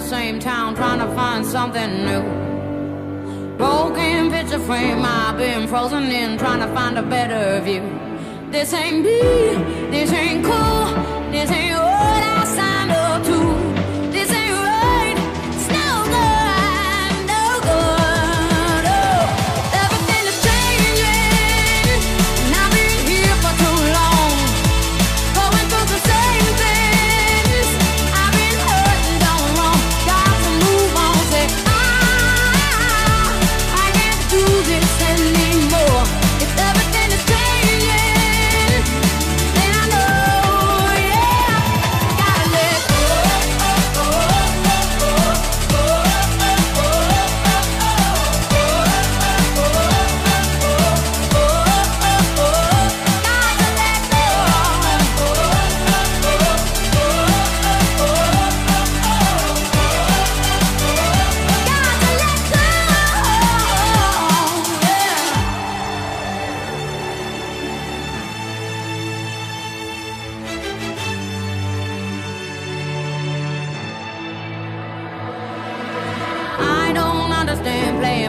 the same town trying to find something new. Broken picture frame, I've been frozen in trying to find a better view. This ain't me, this ain't cool.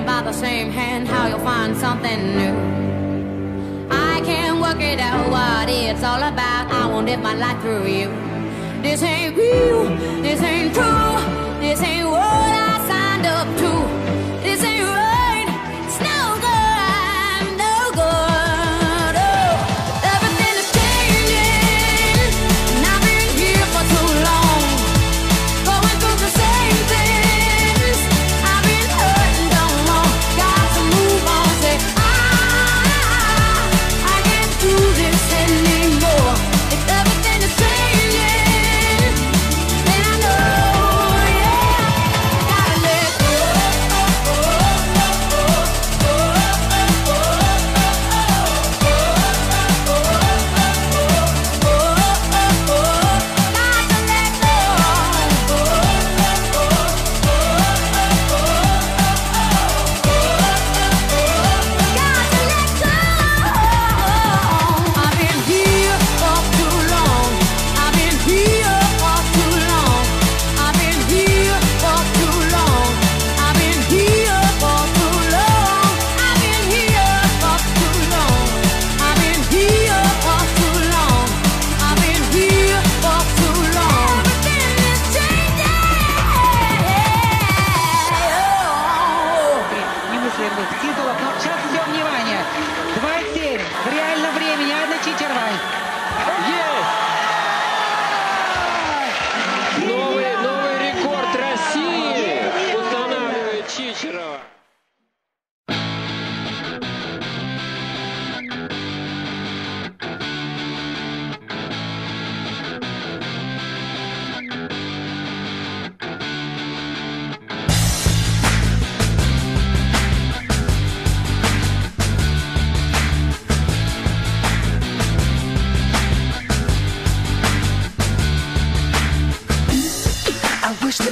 by the same hand, how you'll find something new. I can't work it out what it's all about. I won't live my life through you. This ain't real, this ain't true, this ain't what I signed up to.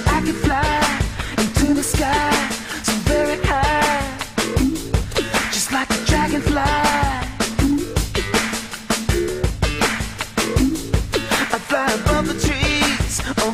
I can fly into the sky so very high, just like a dragonfly. I fly above the trees. Oh,